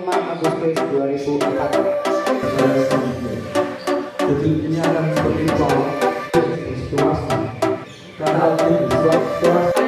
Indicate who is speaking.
Speaker 1: 5 Agustus 2004
Speaker 2: ini dan seperti itu Kristus Karena Kristus